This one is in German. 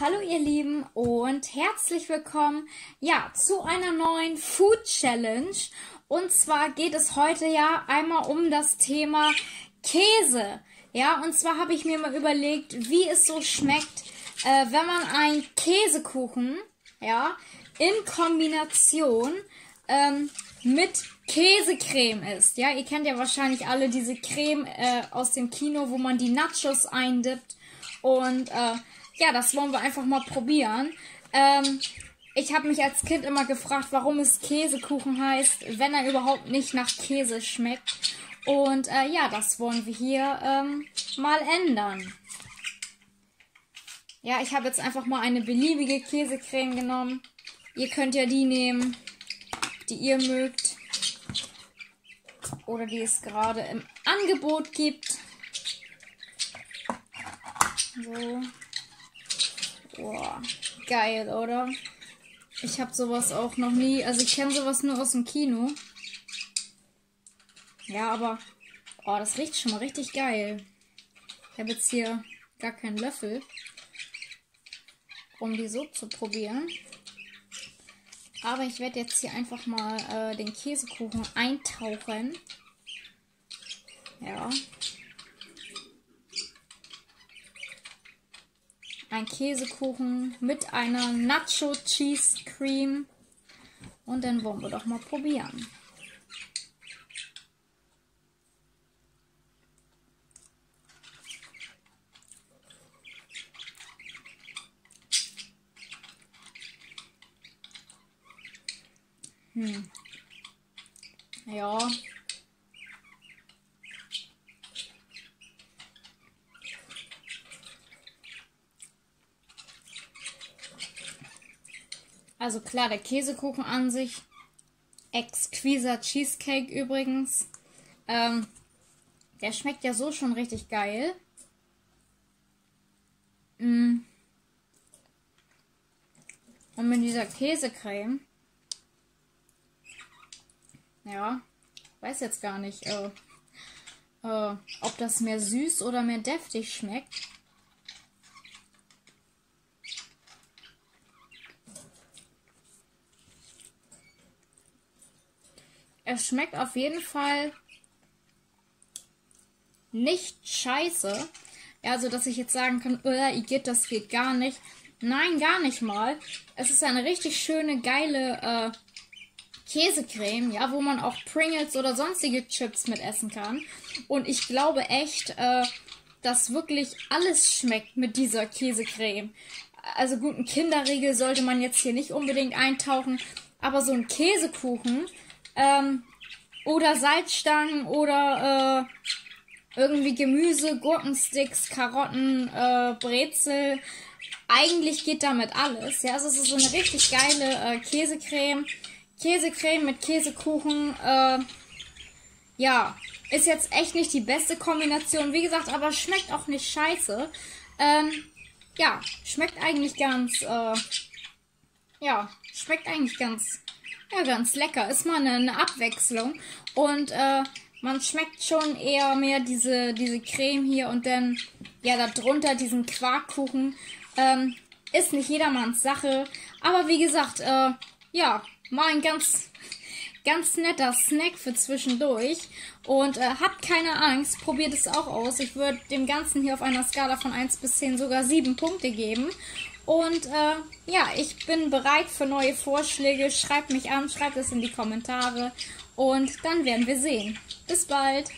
Hallo ihr Lieben und herzlich willkommen ja zu einer neuen Food Challenge und zwar geht es heute ja einmal um das Thema Käse. Ja, und zwar habe ich mir mal überlegt, wie es so schmeckt, äh, wenn man einen Käsekuchen, ja, in Kombination ähm, mit Käsecreme isst. Ja, ihr kennt ja wahrscheinlich alle diese Creme äh, aus dem Kino, wo man die Nachos eindippt und äh, ja, das wollen wir einfach mal probieren. Ähm, ich habe mich als Kind immer gefragt, warum es Käsekuchen heißt, wenn er überhaupt nicht nach Käse schmeckt. Und äh, ja, das wollen wir hier ähm, mal ändern. Ja, ich habe jetzt einfach mal eine beliebige Käsecreme genommen. Ihr könnt ja die nehmen, die ihr mögt. Oder die es gerade im Angebot gibt. So. Boah, geil, oder? Ich habe sowas auch noch nie. Also ich kenne sowas nur aus dem Kino. Ja, aber. Oh, das riecht schon mal richtig geil. Ich habe jetzt hier gar keinen Löffel, um die so zu probieren. Aber ich werde jetzt hier einfach mal äh, den Käsekuchen eintauchen. Ja. Ein Käsekuchen mit einer Nacho Cheese Cream. Und dann wollen wir doch mal probieren. Hm. Ja, Also klar, der Käsekuchen an sich. Exquiser Cheesecake übrigens. Ähm, der schmeckt ja so schon richtig geil. Mm. Und mit dieser Käsecreme. Ja, weiß jetzt gar nicht, äh, äh, ob das mehr süß oder mehr deftig schmeckt. Es schmeckt auf jeden Fall nicht scheiße. Also, dass ich jetzt sagen kann, äh, Igitt, das geht gar nicht. Nein, gar nicht mal. Es ist eine richtig schöne, geile äh, Käsecreme, ja, wo man auch Pringles oder sonstige Chips mit essen kann. Und ich glaube echt, äh, dass wirklich alles schmeckt mit dieser Käsecreme. Also gut, ein Kinderriegel sollte man jetzt hier nicht unbedingt eintauchen, aber so ein Käsekuchen ähm, oder Salzstangen oder äh, irgendwie Gemüse, Gurkensticks, Karotten, äh, Brezel. Eigentlich geht damit alles. Ja, also es ist so eine richtig geile äh, Käsecreme. Käsecreme mit Käsekuchen. Äh, ja, ist jetzt echt nicht die beste Kombination. Wie gesagt, aber schmeckt auch nicht scheiße. Ähm, ja, schmeckt eigentlich ganz, äh, ja, schmeckt eigentlich ganz ja, ganz lecker. Ist mal eine, Abwechslung. Und äh, man schmeckt schon eher mehr diese, diese Creme hier und dann, ja, darunter diesen Quarkkuchen. Ähm, ist nicht jedermanns Sache. Aber wie gesagt, äh, ja, mal ein ganz, ganz netter Snack für zwischendurch. Und äh, habt keine Angst, probiert es auch aus. Ich würde dem Ganzen hier auf einer Skala von 1 bis 10 sogar 7 Punkte geben. Und äh, ja, ich bin bereit für neue Vorschläge. Schreibt mich an, schreibt es in die Kommentare und dann werden wir sehen. Bis bald.